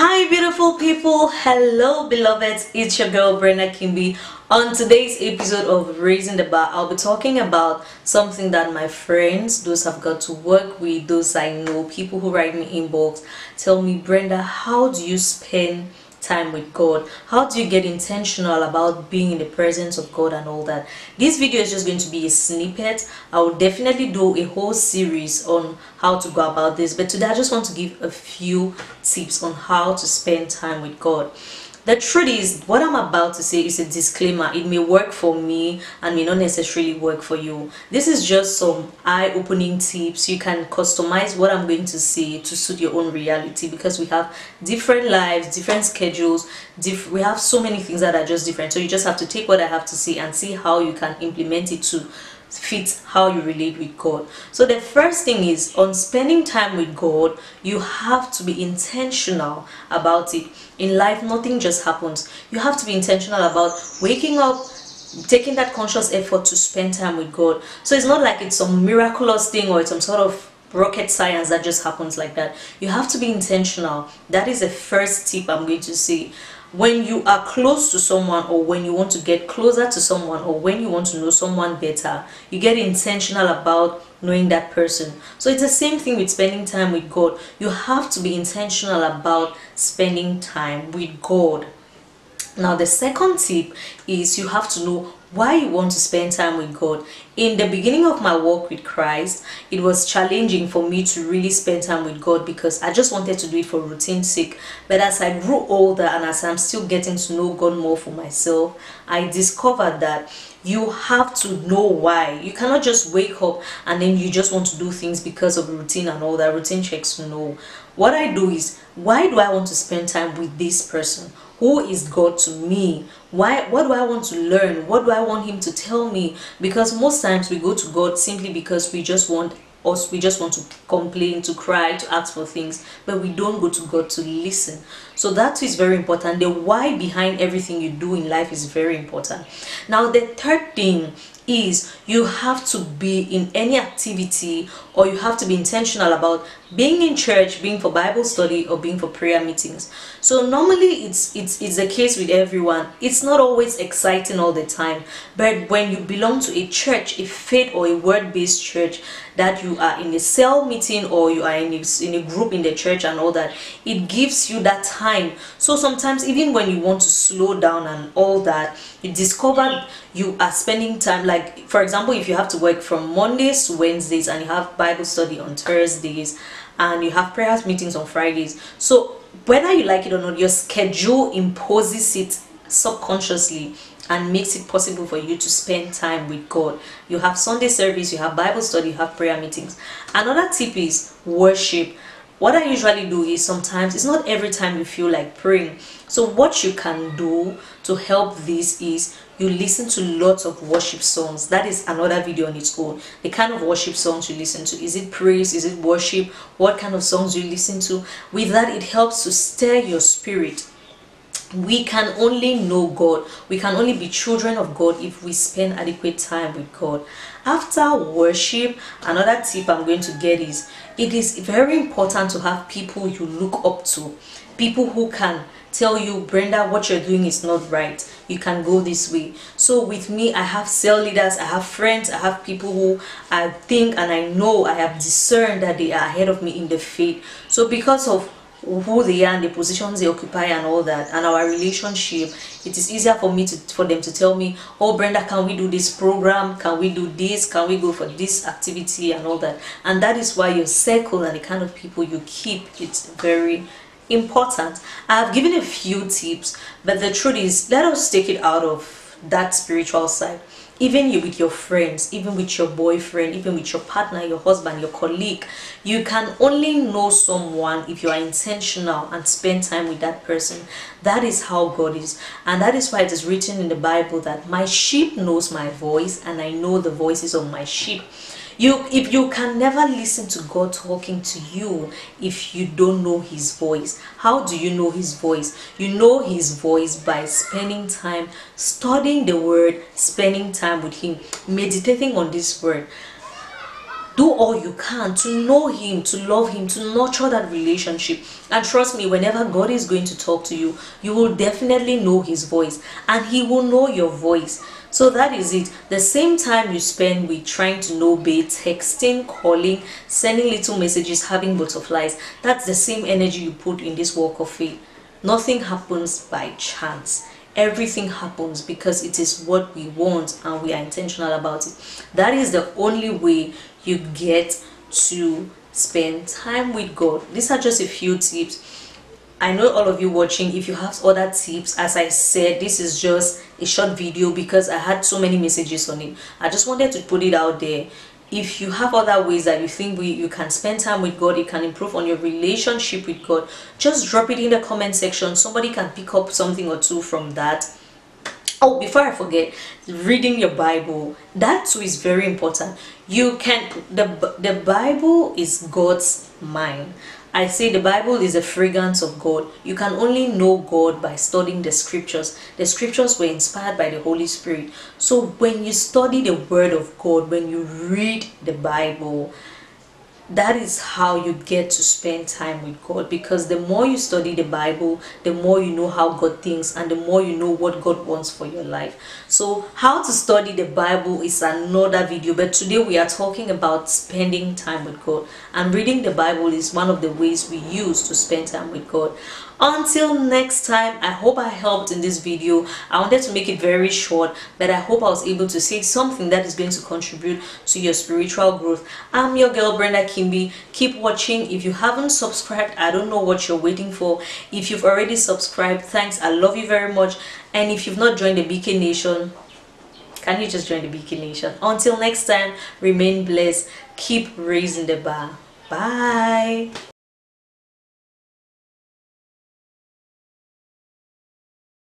Hi beautiful people, hello beloveds, it's your girl Brenda Kimbi. On today's episode of Raising the Bar, I'll be talking about something that my friends, those I've got to work with, those I know, people who write me inbox, tell me, Brenda, how do you spend time with God? How do you get intentional about being in the presence of God and all that? This video is just going to be a snippet. I will definitely do a whole series on how to go about this, but today I just want to give a few tips on how to spend time with God the truth is what i'm about to say is a disclaimer. It may work for me and may not necessarily work for you. This is just some eye-opening tips. You can customize what i'm going to say to suit your own reality because we have different lives different schedules diff we have so many things that are just different. So you just have to take what i have to say and see how you can implement it to fit how you relate with God. So the first thing is on spending time with God, you have to be intentional about it. In life, nothing just happens. You have to be intentional about waking up, taking that conscious effort to spend time with God. So it's not like it's some miraculous thing or it's some sort of rocket science that just happens like that. You have to be intentional. That is the first tip I'm going to say when you are close to someone or when you want to get closer to someone or when you want to know someone better you get intentional about knowing that person. So it's the same thing with spending time with god. You have to be intentional about spending time with god. Now the second tip is you have to know why you want to spend time with God. In the beginning of my walk with Christ, it was challenging for me to really spend time with God because I just wanted to do it for routine sake. But as I grew older and as I'm still getting to know God more for myself, I discovered that you have to know why. You cannot just wake up and then you just want to do things because of routine and all that. Routine checks no. What I do is, why do I want to spend time with this person? Who is God to me? Why what do I want to learn? What do I want him to tell me? Because most times we go to God simply because we just want us we just want to complain to cry to ask for things but we don't go to god to listen so that is very important. The why behind everything you do in life is very important. Now the third thing is you have to be in any activity or you have to be intentional about being in church being for bible study or being for prayer meetings. So normally it's it's it's the case with everyone. It's not always exciting all the time. But when you belong to a church a faith or a word-based church that you are in a cell meeting or you are in a, in a group in the church and all that it gives you that time so sometimes even when you want to slow down and all that you discover you are spending time like for example if you have to work from mondays to wednesdays and you have bible study on thursdays and you have prayers meetings on fridays so whether you like it or not your schedule imposes it subconsciously and makes it possible for you to spend time with God. You have Sunday service, you have Bible study, you have prayer meetings. Another tip is worship. What I usually do is sometimes, it's not every time you feel like praying. So what you can do to help this is you listen to lots of worship songs. That is another video on its own. The kind of worship songs you listen to. Is it praise? Is it worship? What kind of songs you listen to? With that, it helps to stir your spirit we can only know God. We can only be children of God if we spend adequate time with God. After worship, another tip I'm going to get is it is very important to have people you look up to. People who can tell you, Brenda, what you're doing is not right. You can go this way. So with me, I have cell leaders, I have friends, I have people who I think and I know I have discerned that they are ahead of me in the faith. So because of who they are and the positions they occupy and all that and our relationship it is easier for me to for them to tell me oh brenda can we do this program? Can we do this? Can we go for this activity and all that? And that is why your circle and the kind of people you keep it's very important. I have given a few tips but the truth is let us take it out of that spiritual side. Even you with your friends even with your boyfriend even with your partner your husband your colleague you can only know someone if you are intentional and spend time with that person. That is how god is. And that is why it is written in the bible that my sheep knows my voice and i know the voices of my sheep you if you can never listen to god talking to you if you don't know his voice. How do you know his voice? You know his voice by spending time studying the word spending time with him meditating on this word do all you can to know him to love him to nurture that relationship. And trust me whenever god is going to talk to you you will definitely know his voice and he will know your voice. So that is it. The same time you spend with trying to know babe texting calling sending little messages having butterflies that's the same energy you put in this walk of faith. Nothing happens by chance everything happens because it is what we want and we are intentional about it. That is the only way you get to spend time with god. These are just a few tips. I know all of you watching if you have other tips as i said this is just a short video because i had so many messages on it. I just wanted to put it out there if you have other ways that you think we, you can spend time with God, you can improve on your relationship with God, just drop it in the comment section. Somebody can pick up something or two from that. Oh, before I forget, reading your Bible, that too is very important. You can, the, the Bible is God's mind. I say the Bible is a fragrance of God. You can only know God by studying the scriptures. The scriptures were inspired by the Holy Spirit. So when you study the Word of God, when you read the Bible, that is how you get to spend time with God because the more you study the Bible, the more you know how God thinks and the more you know what God wants for your life. So, how to study the Bible is another video, but today we are talking about spending time with God. And reading the Bible is one of the ways we use to spend time with God until next time i hope i helped in this video. I wanted to make it very short but i hope i was able to say something that is going to contribute to your spiritual growth. I'm your girl brenda kimbi keep watching. If you haven't subscribed i don't know what you're waiting for. If you've already subscribed thanks. I love you very much. And if you've not joined the bk nation can you just join the bk nation? Until next time remain blessed. Keep raising the bar. Bye